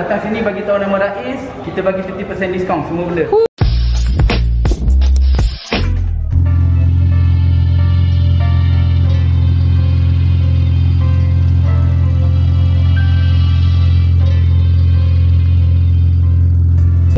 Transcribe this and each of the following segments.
datang sini bagi tahu nama Rais, kita bagi 50% diskaun semua benda.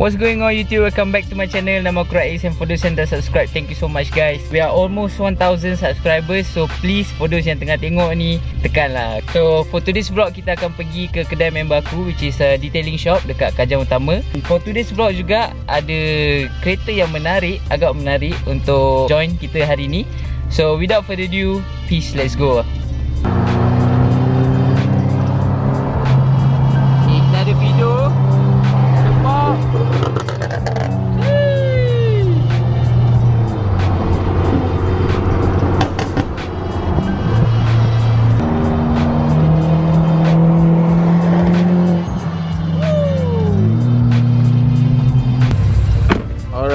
What's going on YouTube? Welcome back to my channel. Nama aku Rais and for those yang dah subscribe, thank you so much guys. We are almost 1000 subscribers so please for those yang tengah tengok ni, tekanlah. So for today's vlog kita akan pergi ke kedai member aku which is a detailing shop dekat Kajang Utama. For today's vlog juga ada kereta yang menarik, agak menarik untuk join kita hari ni. So without further ado, peace, let's go.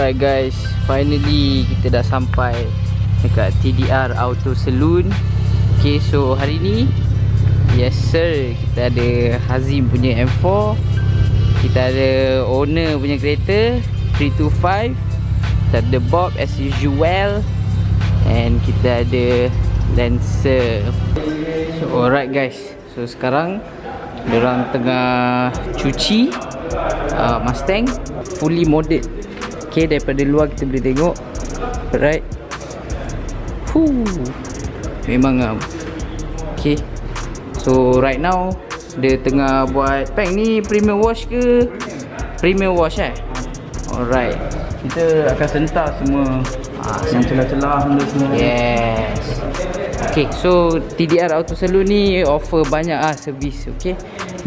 Alright guys, finally kita dah sampai dekat TDR Auto Saloon. Okay, so hari ni yes sir, kita ada Hazim punya M4. Kita ada owner punya kereta 325. Kita ada Bob as usual and kita ada Lancer. So alright guys. So sekarang Diorang tengah cuci uh, Mustang Fully modded Okay daripada luar kita boleh tengok. Alright. Fuh. Memang um, Okay So right now Dia tengah buat Peng ni premium wash ke? Premium wash eh? Alright. Kita akan sentar semua. Ah, Yang celah-celah benda semua. Yes. Okay so TDR Auto Saloon ni offer banyak ah servis okay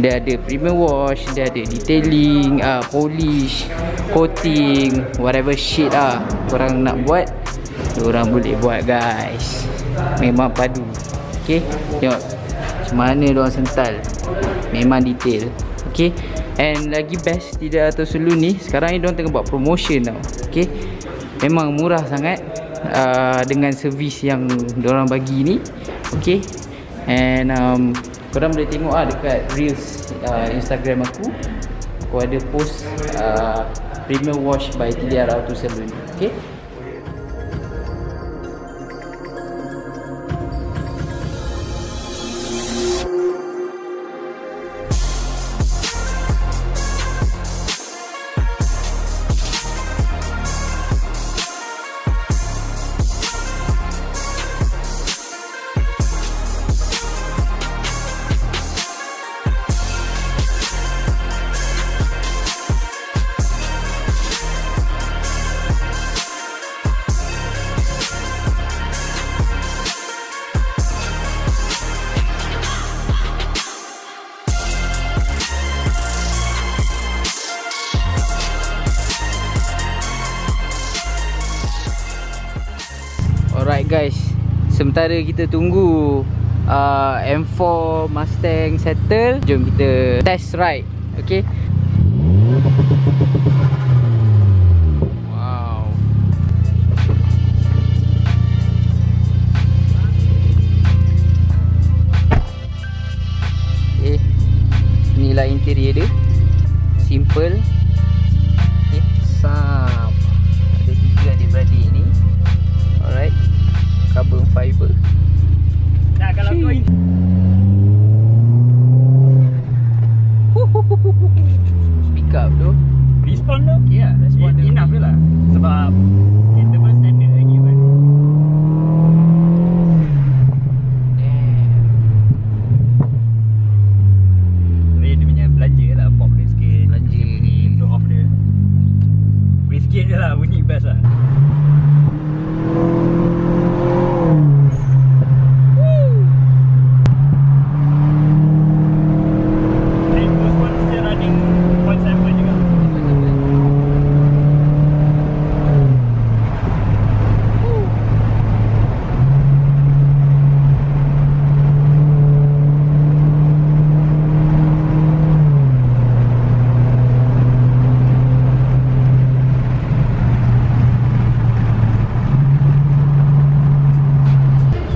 dia ada premium wash dia ada detailing uh, polish coating whatever shit ah korang nak buat orang boleh buat guys. Memang padu. Okay tengok macam mana diorang sental. Memang detail. Okay and lagi best TDR Auto Saloon ni sekarang ni diorang tengah buat promotion tau. Okay memang murah sangat uh, dengan servis yang diorang bagi ni. Okay and um, korang boleh tengok lah dekat reels uh, instagram aku. Aku ada post uh, premium wash by TDR Auto Saloon. Okay Sementara kita tunggu uh, M4 Mustang settle Jom kita test ride Okay Inilah interior dia. Simple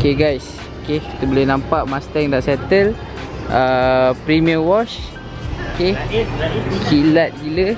Okay guys Okay kita boleh nampak Mustang dah settle uh, Premium wash Okay. Kilat gila.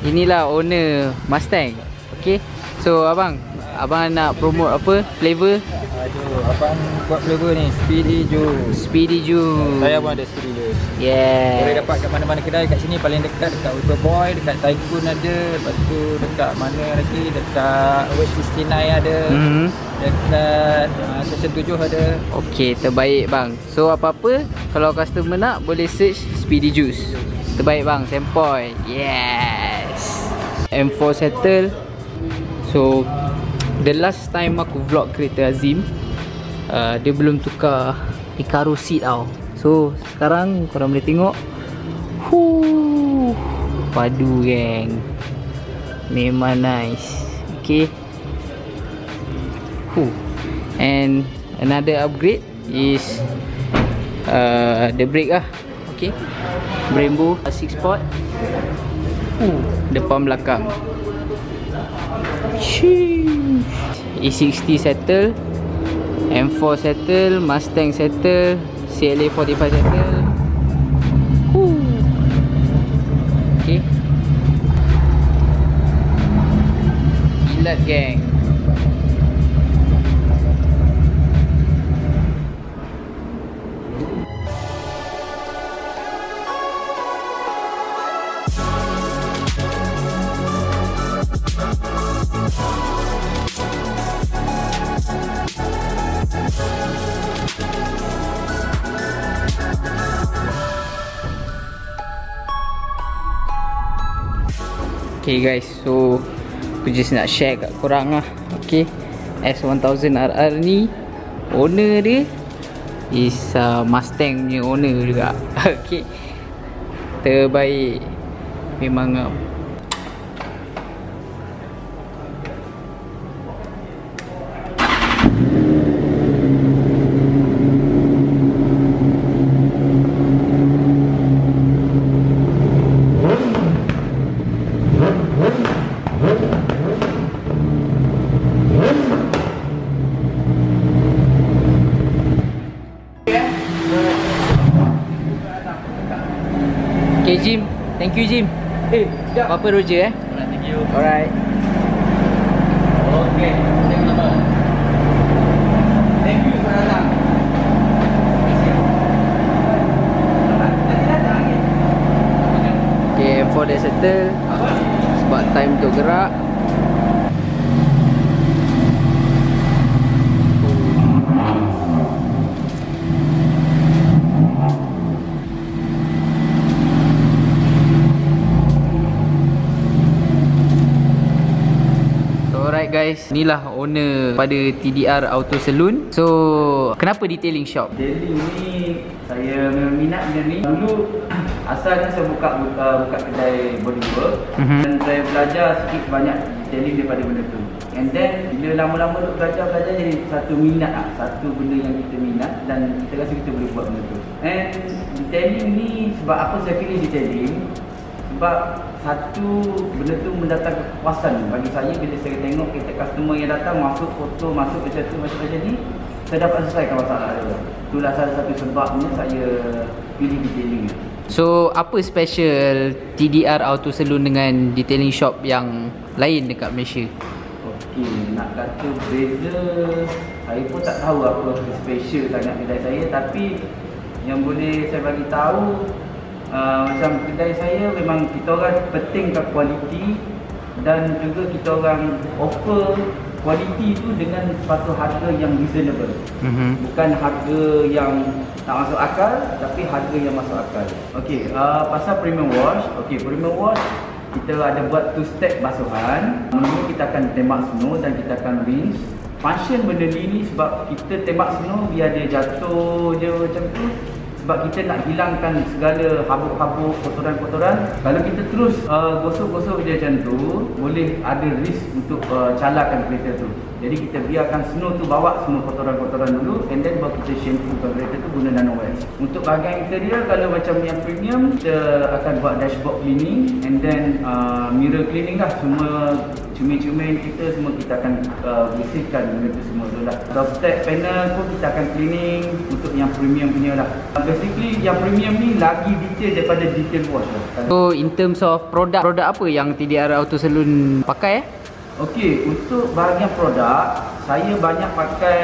Inilah owner Mustang. Okay. So abang, abang nak promote apa? Flavor Aduh, abang buat flavor ni Speedy Juice. Speedy Juice. Saya pun ada Speedy Juice. Boleh Yeah. dapat kat mana-mana kedai kat sini paling dekat dekat Superboy, dekat Tycoon ada, lepas tu dekat mana lagi? Dekat West 69 ada. Hmm. Dekat uh, Section 7 ada. Okay, terbaik bang. So apa-apa kalau customer nak boleh search Speedy Juice. Terbaik bang, sempoi. Yes. M4 settle. So the last time aku vlog kereta Azim, uh, dia belum tukar Icaro seat tau. So sekarang korang boleh tengok. Huh. Padu geng. Memang nice. Okay. Huh. And another upgrade is uh, the brake lah. Okay. Brembo 6 spot. Uh, depan belakang. Sheesh. E60 settle. M4 settle, Mustang settle, CLA 45 settle. Huh. Okay. Kilat geng. Okay guys, so aku just nak share kat korang lah. Okay S1000RR ni Owner dia Is uh, Mustang punya owner juga. Okay Terbaik. Memang uh, Okay Jim. Thank you Jim. Eh, sekejap. Apa Roger eh? Alright, thank you. Alright. Okay, thank you abang. Thank you sebab datang. Okay M4 dah settle Sebab time untuk gerak So alright guys Inilah owner pada TDR Auto Saloon So Kenapa detailing shop? Detailing ni saya memang minat benda ni. Dulu asalnya saya buka buka, buka kedai bodywork Mhm. dan saya belajar sikit banyak detailing daripada benda tu. And then bila lama-lama duk belajar belajar jadi satu minat ah, satu benda yang kita minat dan kita rasa kita boleh buat benda tu. And detailing ni sebab apa saya pilih detailing? Sebab satu benda tu mendatangkan kepuasan bagi saya bila saya tengok kita customer yang datang masuk foto masuk macam tu macam macam ni saya dapat selesaikan masalah dia. Itulah salah satu sebabnya saya pilih detailing. So apa special TDR Auto Saloon dengan detailing shop yang lain dekat Malaysia? Okey, nak kata beza saya pun tak tahu apa special sangat kedai saya tapi yang boleh saya bagi tahu uh, macam kedai saya memang kita orang pentingkan kualiti dan juga kita orang offer kualiti tu dengan satu harga yang reasonable. Mhm. Bukan harga yang tak masuk akal tapi harga yang masuk akal. Okey, uh, pasal premium wash. Okey, premium wash kita ada buat two step basuhan. Mula kita akan tembak snow dan kita akan rinse. Function benda ni ni sebab kita tembak snow biar dia jatuh je macam tu sebab kita nak hilangkan segala habuk-habuk, kotoran-kotoran. Kalau kita terus uh, gosok-gosok dia macam tu, boleh ada risk untuk uh, calakan kereta tu. Jadi kita biarkan snow tu bawa semua kotoran-kotoran dulu and then baru kita shampookan kereta tu guna nano wax. Untuk bahagian interior kalau macam yang premium, kita akan buat dashboard cleaning and then uh, mirror cleaning lah semua Cermin-cermin kita semua kita akan uh, bersihkan benda tu semua tu lah. Doorstep panel pun kita akan cleaning untuk yang premium punya lah. Basically yang premium ni lagi detail daripada detail wash lah. So in terms of produk, produk apa yang TDR Auto Saloon pakai eh? Okey, untuk bahagian produk, saya banyak pakai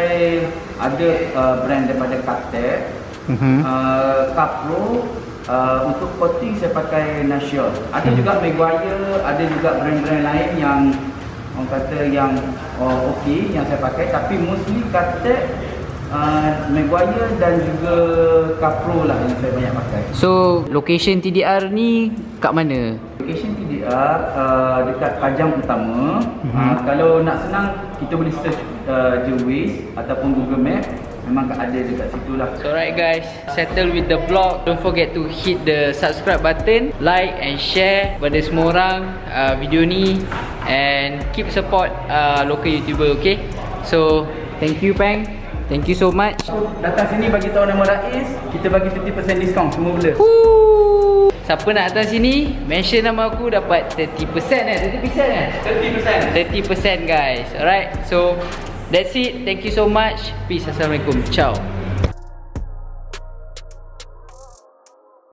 ada uh, brand daripada Cartec, Mhm. uh, Capro, uh, untuk coating saya pakai Nashor. Ada juga Maguire, ada juga brand-brand lain yang orang kata yang oh, okey yang saya pakai tapi mostly Cartec, uh, Maguire dan juga Capro lah yang saya banyak pakai. So location TDR ni kat mana? Location TDR uh, dekat Pajang Utama. Mm-hmm. Uh, kalau nak senang kita boleh search uh, je Waze ataupun Google Map. Memang ada dekat situ lah. So alright guys, settle with the vlog. Don't forget to hit the subscribe button, like and share pada semua orang uh, video ni and keep support uh, local YouTuber, okay? So thank you Peng. Thank you so much. Datang sini bagi tahu nama Rais, kita bagi 50% diskaun semua benda. Woo! Siapa nak datang sini, mention nama aku dapat 30% eh? 30% eh? 30%. 30% guys. Alright. So that's it. Thank you so much. Peace. Assalamualaikum. Ciao.